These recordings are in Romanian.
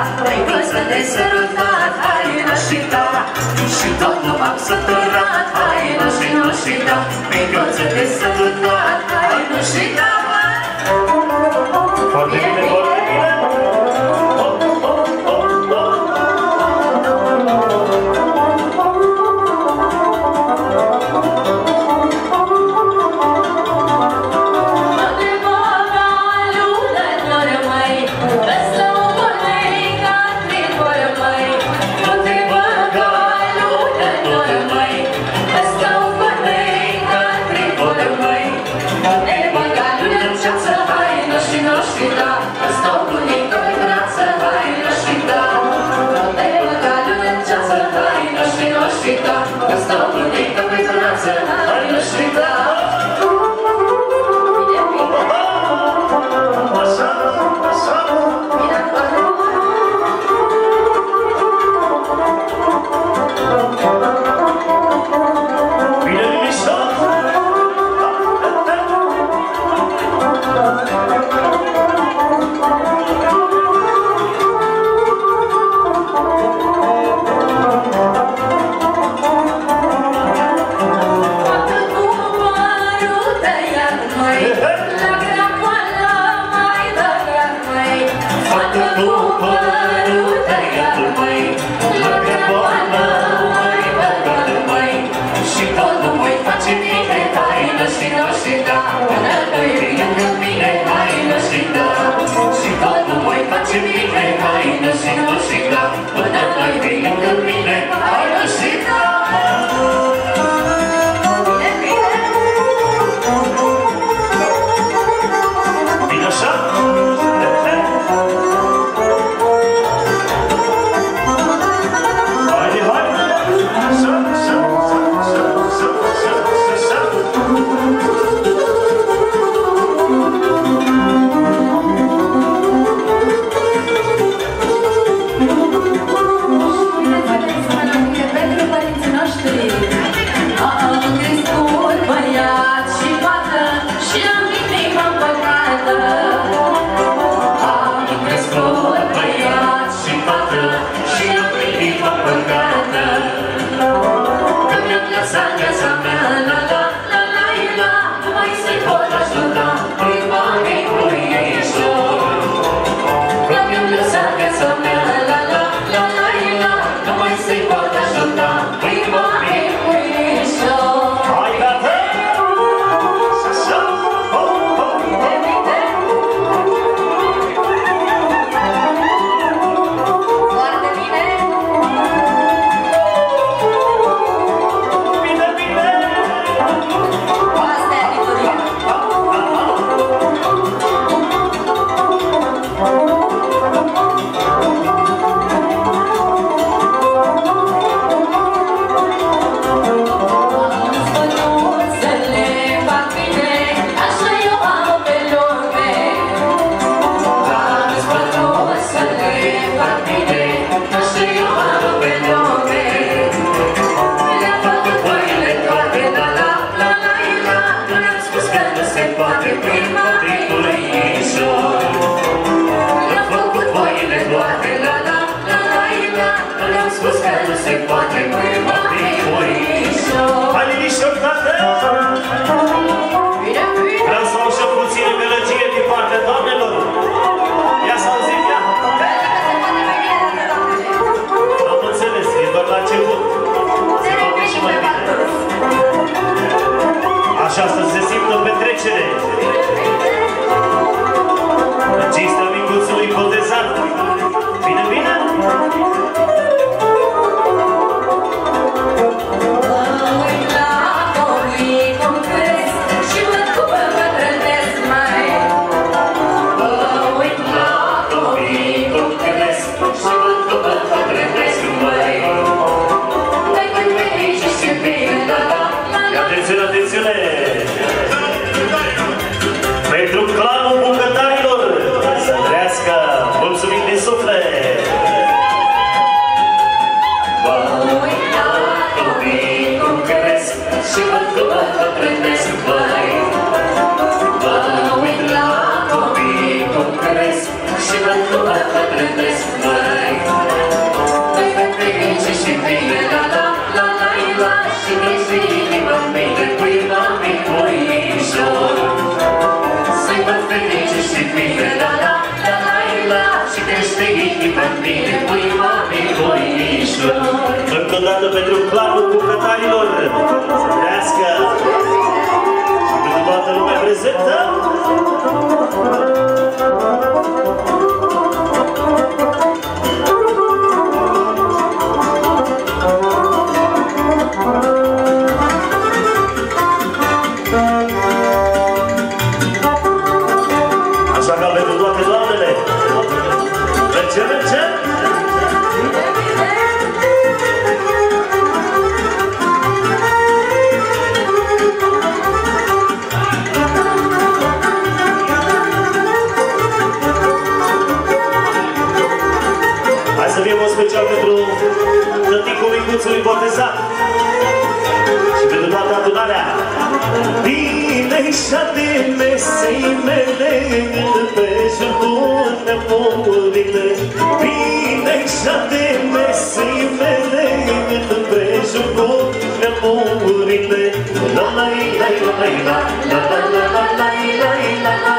Păi Trei vârstă de sărutat, haina și da Și tot nu m-am săturat, haina și păi nu și da Trei vârstă de sărutat, haina și Foarte bine! That's what Încă o dată pentru clanul bucătarilor. Să trească pentru toată lumea prezentă. ei mele Pe jurul ne-am omurile Bine și-a de mesei mele Pe jurul ne-am omurile La la la la la la la la la la la la la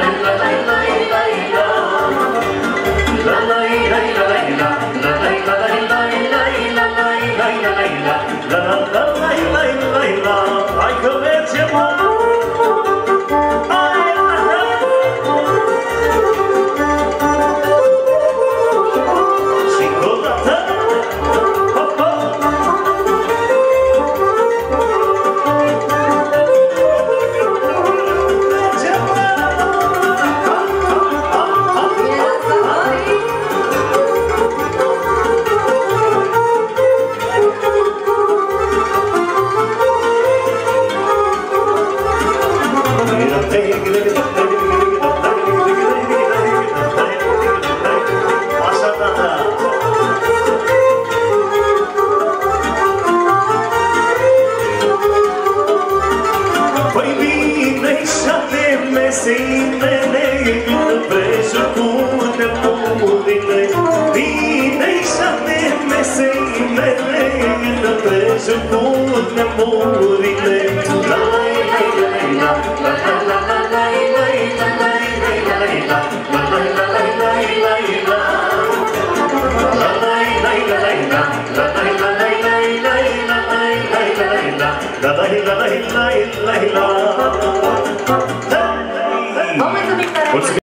They Once again.